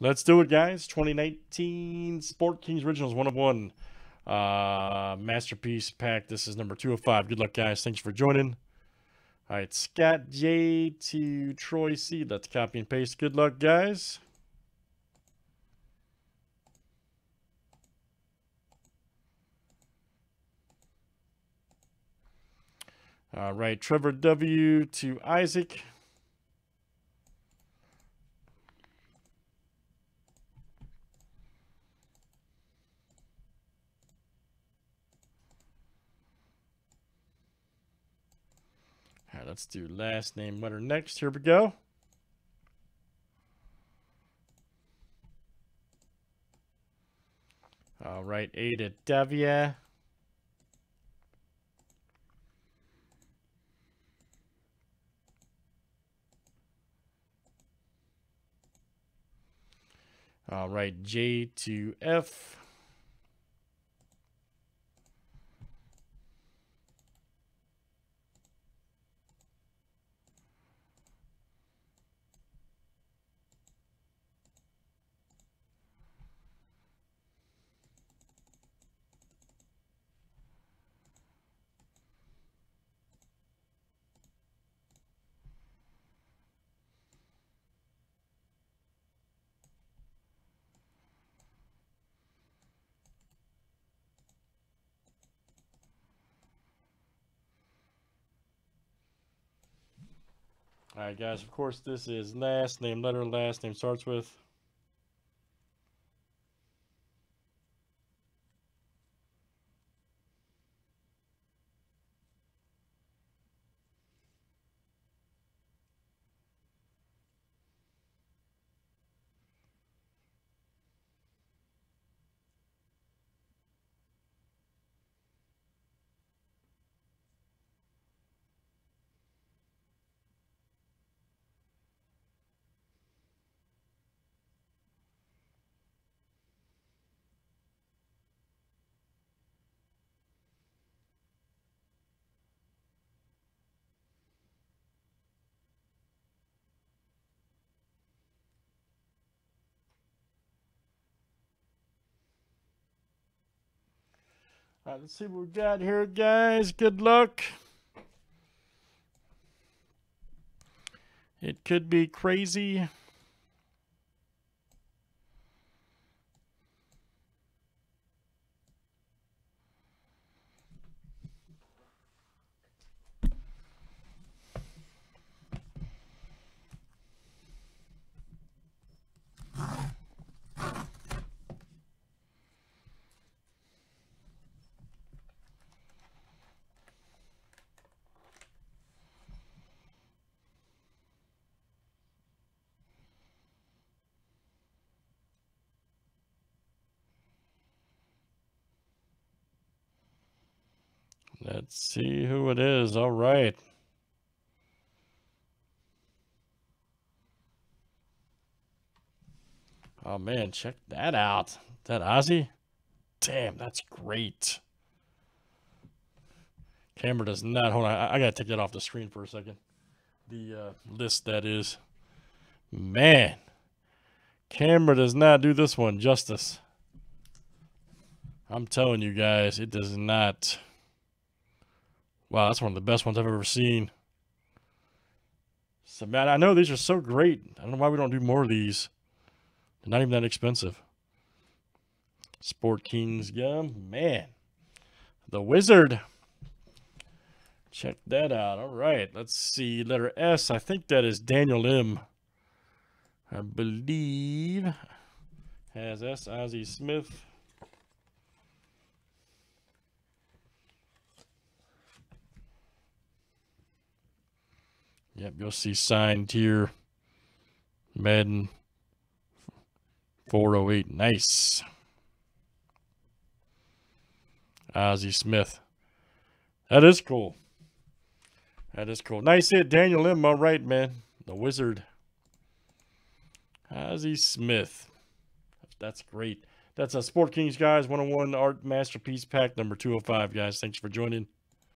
Let's do it, guys. 2019 Sport Kings Originals 1 of 1 uh, Masterpiece Pack. This is number 205. Good luck, guys. Thanks for joining. All right, Scott J to Troy C. Let's copy and paste. Good luck, guys. All right, Trevor W to Isaac. Let's do last name letter next. Here we go. All right, A to Davia. All right, J to F. All right, guys. Of course, this is last name, letter, last name starts with. Right, let's see what we got here, guys. Good luck. It could be crazy. Let's see who it is. All right. Oh man, check that out. That Ozzie? Damn, that's great. Camera does not hold on. I, I gotta take that off the screen for a second. The uh, list that is. Man. Camera does not do this one justice. I'm telling you guys, it does not. Wow, that's one of the best ones I've ever seen. So, man, I know these are so great. I don't know why we don't do more of these. They're not even that expensive. Sport Kings gum. Man. The Wizard. Check that out. All right. Let's see. Letter S. I think that is Daniel M. I believe. Has S. Ozzie Smith. Yep, you'll see signed here. Madden 408. Nice. Ozzie Smith. That is cool. That is cool. Nice hit, Daniel M. All right, man. The wizard. Ozzie Smith. That's great. That's a Sport Kings, guys. 101 Art Masterpiece Pack number 205, guys. Thanks for joining.